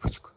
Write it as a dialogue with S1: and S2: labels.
S1: Папочка.